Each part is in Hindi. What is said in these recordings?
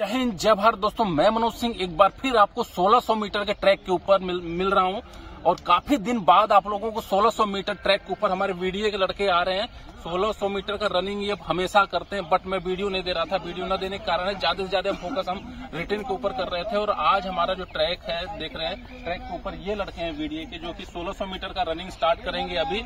जय हिंद जय भारत। दोस्तों मैं मनोज सिंह एक बार फिर आपको 1600 मीटर के ट्रैक के ऊपर मिल, मिल रहा हूँ और काफ़ी दिन बाद आप लोगों को 1600 मीटर ट्रैक के ऊपर हमारे वीडियो के लड़के आ रहे हैं। 1600 मीटर का रनिंग ये हमेशा करते हैं बट मैं वीडियो नहीं दे रहा था। वीडियो न देने के कारण है ज़्यादा से ज़्यादा फोकस हम रिटर्न के ऊपर कर रहे थे और आज हमारा जो ट्रैक है देख रहे हैं ट्रैक के ऊपर ये लड़के हैं वीडियो के जो कि 1600 मीटर का रनिंग स्टार्ट करेंगे अभी।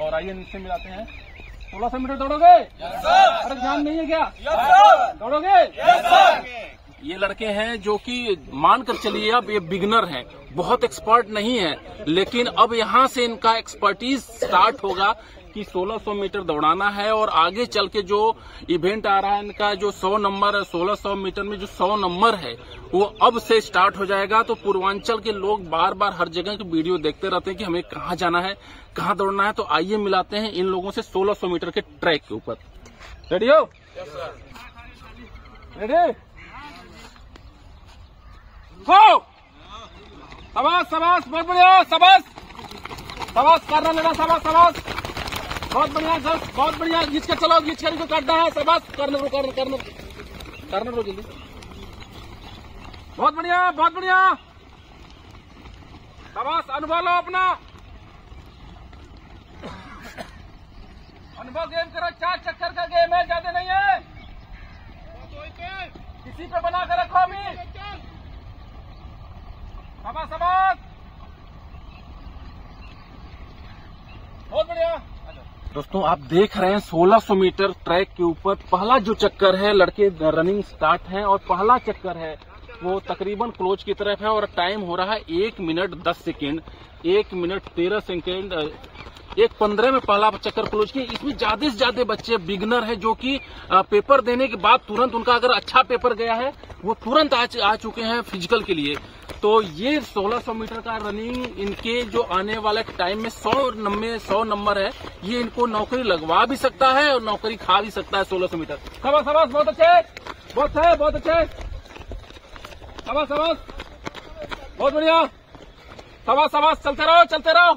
और आइए इनसे मिलाते हैं। सोलह सौ मीटर दौड़ोगे? अरे ध्यान नहीं है क्या? दौड़ोगे? ये लड़के हैं जो कि मानकर चलिए अब ये बिगनर हैं। बहुत एक्सपर्ट नहीं है लेकिन अब यहाँ से इनका एक्सपर्टीज स्टार्ट होगा। कि 1600 मीटर दौड़ाना है और आगे चल के जो इवेंट आ रहा है इनका जो 100 नंबर 1600 मीटर में जो 100 नंबर है वो अब से स्टार्ट हो जाएगा। तो पूर्वांचल के लोग बार बार हर जगह की वीडियो देखते रहते हैं कि हमें कहाँ जाना है कहाँ दौड़ना है। तो आइए मिलाते हैं इन लोगों से 1600 मीटर के ट्रैक के ऊपर। रेडी हो? रेडी हो! सबास सबास बहुत बढ़िया। सबास सबास करना लेना सबास सबास बहुत बढ़िया सर, बहुत बढ़िया। घींच के चलो घींच कर काटना है सबास करने दो करने करने करने दो जल्दी। बहुत बढ़िया बहुत बढ़िया। सबास अनुभव लो अपना। अनुभव गेम करो, चार चक्कर का गेम है, ज़्यादा नहीं है। किसी पे बना कर रखो अभी। सबास सबास बहुत बढ़िया। दोस्तों आप देख रहे हैं 1600 मीटर ट्रैक के ऊपर पहला जो चक्कर है लड़के रनिंग स्टार्ट है और पहला चक्कर है वो तकरीबन क्लोज की तरफ़ है और टाइम हो रहा है एक मिनट दस सेकेंड एक मिनट तेरह सेकेंड एक पंद्रह में पहला चक्कर क्लोज किया। इसमें ज़्यादा से ज़्यादा बच्चे बिगनर है जो कि पेपर देने के बाद तुरंत उनका अगर अच्छा पेपर गया है वो तुरंत आ, आ चुके हैं फ़िज़िकल के लिए। तो ये 1600 मीटर का रनिंग इनके जो आने वाले टाइम में 100 नंबर 100 नंबर है, ये इनको नौकरी लगवा भी सकता है और नौकरी खा भी सकता है 1600 मीटर। सबास सबास बहुत अच्छे, बहुत है, बहुत अच्छे। सबास सबास बहुत बढ़िया। सबास सबास चलते रहो चलते रहो।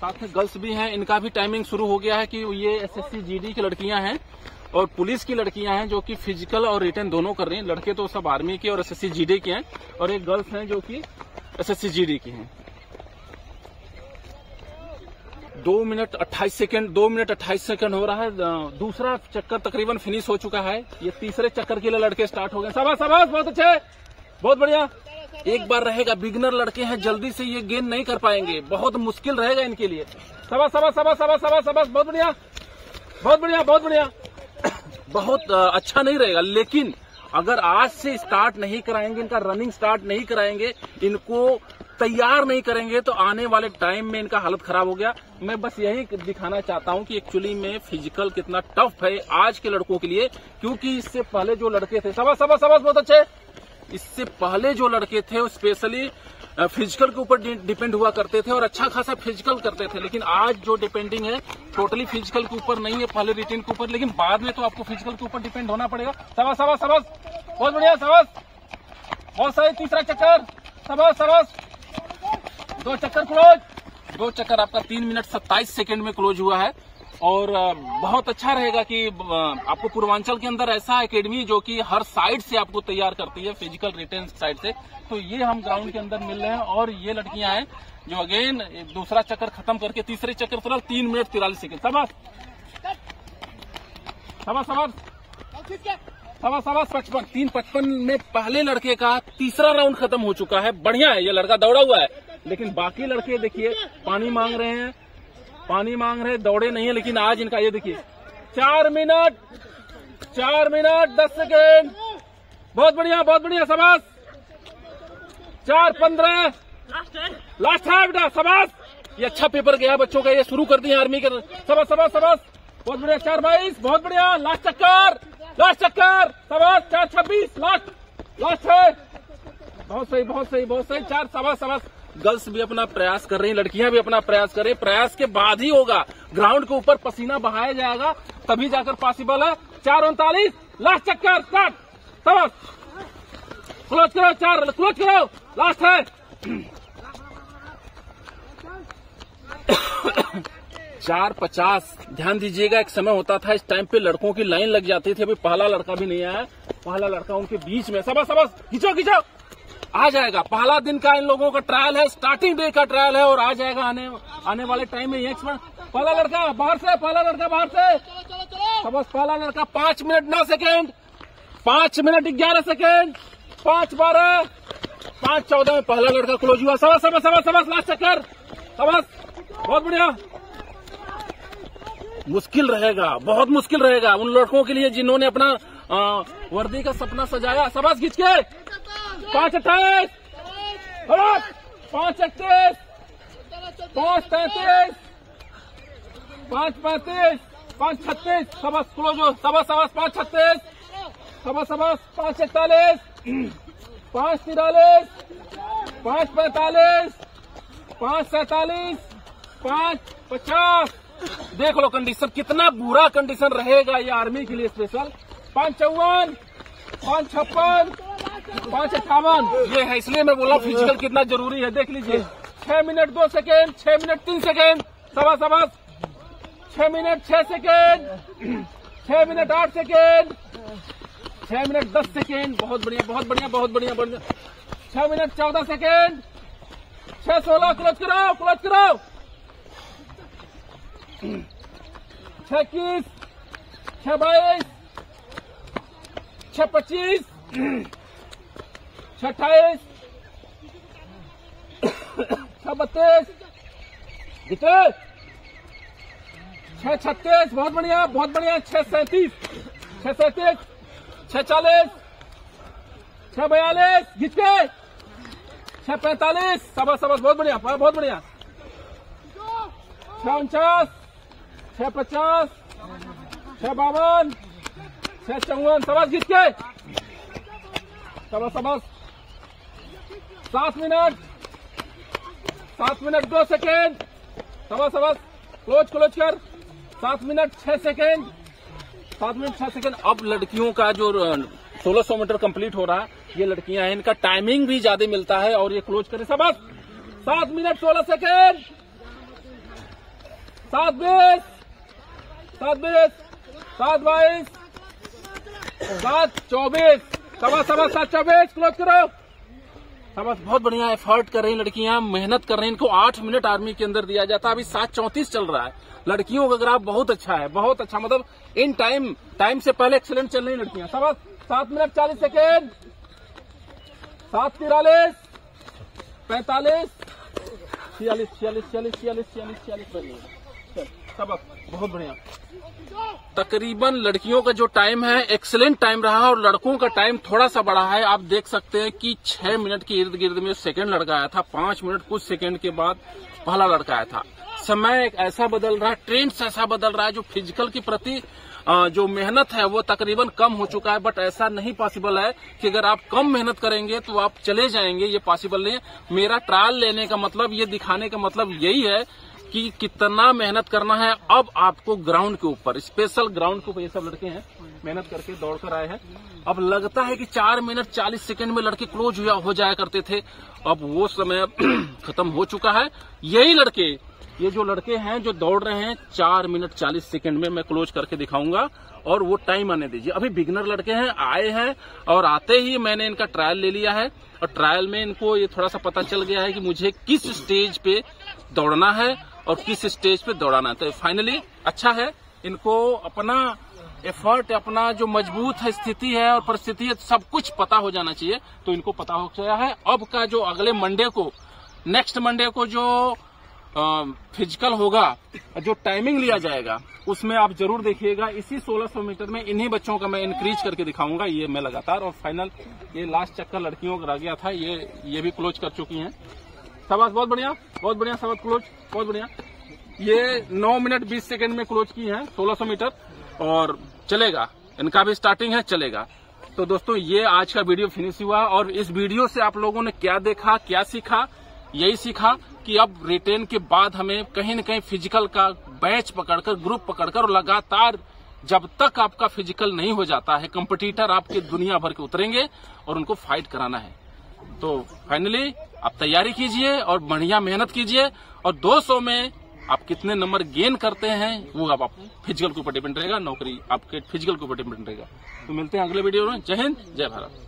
साथ में गर्ल्स भी हैं, इनका भी टाइमिंग शुरू हो गया है कि ये एसएससी जीडी की लड़कियाँ हैं। और पुलिस की लड़कियाँ हैं जो कि फ़िज़िकल और रिटर्न दोनों कर रही हैं। लड़के तो सब आर्मी के और एसएससी जीडी के हैं और एक गर्ल्स हैं जो कि एसएससी जीडी की हैं। दो मिनट अट्ठाईस सेकंड, दो मिनट अट्ठाईस सेकंड हो रहा है। दूसरा चक्कर तकरीबन फिनिश हो चुका है। ये तीसरे चक्कर के लिए लड़के स्टार्ट हो गए। सबास सबास बहुत अच्छे, बहुत बढ़िया। एक बार रहेगा, बिगनर लड़के हैं, जल्दी से ये गेन नहीं कर पाएँगे। बहुत मुश्किल रहेगा इनके लिए। सभा सभा सभा सभा सभा सभा बहुत बढ़िया बहुत बढ़िया बहुत बढ़िया। बहुत अच्छा नहीं रहेगा। लेकिन अगर आज से स्टार्ट नहीं कराएँगे, इनका रनिंग स्टार्ट नहीं कराएँगे, इनको तैयार नहीं करेंगे तो आने वाले टाइम में इनका हालत खराब हो गया। मैं बस यही दिखाना चाहता हूँ कि एक्चुअली में फ़िज़िकल कितना टफ है आज के लड़कों के लिए, क्योंकि इससे पहले जो लड़के थे सबा सबा सबस बहुत अच्छे। इससे पहले जो लड़के थे, वो स्पेशली फ़िज़िकल के ऊपर डिपेंड हुआ करते थे और अच्छा खासा फ़िज़िकल करते थे। लेकिन आज जो डिपेंडिंग है टोटली फ़िज़िकल के ऊपर नहीं है, पहले रिटेन के ऊपर, लेकिन बाद में तो आपको फ़िज़िकल के ऊपर डिपेंड होना पड़ेगा। सवा सवा सबस बहुत बढ़िया सबस बहुत सही, तीसरा चक्कर। सबस सबस दो चक्कर क्लोज दो चक्कर आपका तीन मिनट सत्ताईस सेकेंड में क्लोज हुआ है। और बहुत अच्छा रहेगा कि आपको पूर्वांचल के अंदर ऐसा एकेडमी जो कि हर साइड से आपको तैयार करती है फ़िज़िकल रिटर्न साइड से तो ये हम ग्राउंड के अंदर मिल रहे हैं और ये लड़कियाँ हैं जो अगेन दूसरा चक्कर खत्म करके तीसरे चक्कर तुरंत तीन मिनट तिरालीस सेकेंड सबास सबास सवा सवा पचपन। तीन पचपन में पहले लड़के का तीसरा राउंड खत्म हो चुका है। बढ़िया है, ये लड़का दौड़ा हुआ है। लेकिन बाकी लड़के देखिए, पानी मांग रहे हैं। पानी मांग रहे, दौड़े नहीं है, लेकिन आज इनका ये देखिए। चार मिनट चार मिनट, दस सेकेंड। बहुत बढ़िया बहुत बढ़िया सबास चार पंद्रह। लास्ट है बेटा सबास ये अच्छा पेपर गया बच्चों का, ये शुरू कर दिया आर्मी के सबास सबास सबस बहुत बढ़िया, चार बाईस, बहुत बढ़िया। लास्ट चक्कर लास्ट चक्कर। सबस चार छब्बीस लास्ट लास्ट है। बहुत सही बहुत सही बहुत सही। चार सबास सबास गर्ल्स भी अपना प्रयास कर रही हैं, लड़कियाँ भी अपना प्रयास करें प्रयास के बाद ही होगा। ग्राउंड के ऊपर पसीना बहाया जाएगा, तभी जाकर पॉसिबल है। चार उनतालीस लास्ट चक्कर स्टार्ट क्लोज करो, चार क्लोज करो। लास्ट है। चार पचास। ध्यान दीजिएगा, एक समय होता था, इस टाइम पे लड़कों की लाइन लग जाती थी। अभी पहला लड़का भी नहीं आया। पहला लड़का उनके बीच में सबस सबस खींचो खींचो। आ जाएगा। पहला दिन का इन लोगों का ट्रायल है स्टार्टिंग डे का ट्रायल है और आ जाएगा आने आने वाले टाइम में एक्सपर्ट पहला लड़का, बाहर से, पहला लड़का बाहर से। सबस पहला लड़का पाँच मिनट नौ सेकेंड, पाँच मिनट ग्यारह सेकेंड, पाँच बारह, पाँच चौदह में पहला लड़का क्लोज हुआ। सबस सबस सबस सबस लास्ट चक्कर सबस बहुत बढ़िया। मुश्किल रहेगा, बहुत मुश्किल रहेगा। उन लड़कों के लिए जिन्होंने अपना वर्दी का सपना सजाया। सबस खींच के। पाँच अट्ठाईस पाँच इकतीस पाँच तैतीस पाँच पैंतीस पाँच छत्तीस सबस क्लोज हो सबस सबस पाँच छत्तीस सबस सबस पाँच इकतालीस पाँच तिरालीस पाँच पैंतालीस पाँच सैतालीस पाँच पचास देख लो कंडीशन कितना बुरा कंडीशन रहेगा ये आर्मी के लिए स्पेशल पाँच चौवन पाँच छप्पन पाँच अट्ठावन। ये है, इसलिए मैं बोला फ़िज़िकल कितना ज़रूरी है, देख लीजिए। छह मिनट दो सेकेंड छह मिनट तीन सेकेंड सवा सवा छह मिनट छह सेकेंड छह मिनट आठ सेकेंड छह मिनट दस सेकेंड बहुत बढ़िया बहुत बढ़िया बहुत बढ़िया बढ़िया। छह मिनट चौदह सेकेंड छह सोलह क्लोज करो क्लोज करो छह इक्कीस, छह बाईस, छह पच्चीस। छह अट्ठाईस छह बत्तीस कितने छह छत्तीस, बहुत बढ़िया बहुत बढ़िया, छह सैंतीस। छह सैंतीस, छह चालीस, छह बयालीस के छह पैंतालीस सबस सबस बहुत बढ़िया बहुत बढ़िया। छह उनचास, छह पचास, छह बावन, छह चौवन सबस के सबस सबस सात मिनट सात मिनट दो सेकेंड। सवा सबस क्लोज क्लोज कर। सात मिनट छह सेकेंड। सात मिनट छह सेकेंड। अब लड़कियों का जो सोलह सौ मीटर कंप्लीट हो रहा है ये लड़कियाँ हैं, इनका टाइमिंग भी ज़्यादा मिलता है और ये क्लोज करें। सबस सात मिनट सोलह सेकेंड। सात बीस सात बीस, सात बाईस, सात चौबीस। सवा सवा, सात चौबीस, क्लोज करो। सबस बहुत बढ़िया एफर्ट कर रही लड़कियाँ, मेहनत कर रही हैं। इनको आठ मिनट आर्मी के अंदर दिया जाता है। अभी सात चौंतीस चल रहा है। लड़कियों का ग्राफ बहुत अच्छा है, बहुत अच्छा। मतलब इन टाइम टाइम से पहले एक्सीलेंट चल रही लड़कियाँ। सबस सात मिनट चालीस सेकेंड। सात तिरालीस, पैंतालीस, छियालीस छियालीस छियालीस छियालीस छियालीस छियालीस बहुत बढ़िया। तकरीबन लड़कियों का जो टाइम है एक्सेलेंट टाइम रहा और लड़कों का टाइम थोड़ा सा बढ़ा है। आप देख सकते हैं कि छह मिनट के इर्द गिर्द में सेकंड लड़का आया था। पाँच मिनट कुछ सेकंड के बाद पहला लड़का आया था। समय एक ऐसा बदल रहा है ट्रेंड्स ऐसा बदल रहा है जो फ़िज़िकल के प्रति जो मेहनत है, वो तकरीबन कम हो चुका है। बट ऐसा नहीं पॉसिबल है कि अगर आप कम मेहनत करेंगे तो आप चले जाएँगे, ये पॉसिबल नहीं मेरा ट्रायल लेने का मतलब ये दिखाने का मतलब यही है कि कितना मेहनत करना है। अब आपको ग्राउंड के ऊपर स्पेशल ग्राउंड के ऊपर ये सब लड़के हैं, मेहनत करके दौड़ कर आए हैं। अब लगता है कि चार मिनट चालीस सेकंड में लड़के क्लोज हुआ हो जाया करते थे। अब वो समय खत्म हो चुका है। यही लड़के, ये जो लड़के हैं जो दौड़ रहे हैं, चार मिनट चालीस सेकंड में मैं क्लोज करके दिखाऊँगा और वो टाइम आने दीजिए। अभी बिगनर लड़के हैं, आए हैं और आते ही मैंने इनका ट्रायल ले लिया है और ट्रायल में इनको ये थोड़ा सा पता चल गया है कि मुझे किस स्टेज पे दौड़ना है। और किस स्टेज पे दौड़ाना तो फाइनली अच्छा है, इनको अपना एफर्ट अपना जो मज़बूत है, स्थिति है और परिस्थिति है, सब कुछ पता हो जाना चाहिए। तो इनको पता हो गया है। अब का जो अगले मंडे को नेक्स्ट मंडे को जो फ़िज़िकल होगा, जो टाइमिंग लिया जाएगा, उसमें आप ज़रूर देखिएगा। इसी 1600 मीटर में इन्हीं बच्चों का मैं इंक्रीज करके दिखाऊँगा। ये मैं लगातार और फाइनल ये लास्ट चक्कर लड़कियों का रह गया था। ये ये भी क्लोज कर चुकी हैं। सबास बहुत बढ़िया बहुत बढ़िया सबास क्लोज, बहुत बढ़िया। ये नौ मिनट बीस सेकेंड में क्लोज की है, सोलह मीटर, और चलेगा, इनका भी स्टार्टिंग है, चलेगा। तो दोस्तों, ये आज का वीडियो फिनिश हुआ, और इस वीडियो से आप लोगों ने क्या देखा, क्या सीखा? यही सीखा कि अब रिटेन के बाद हमें कहीं न कहीं फ़िज़िकल का बैच पकड़कर ग्रुप पकड़कर, और लगातार जब तक आपका फ़िज़िकल नहीं हो जाता है कंपटीटर आपके दुनिया भर के उतरेंगे, और उनको फाइट कराना है। तो फाइनली आप तैयारी कीजिए और बढ़िया मेहनत कीजिए और 200 में आप कितने नंबर गेन करते हैं वो आप, आप फ़िज़िकल के ऊपर डिपेंड रहेगा नौकरी आपके फ़िज़िकल के ऊपर डिपेंड रहेगा। तो मिलते हैं अगले वीडियो में। जय हिंद जय भारत।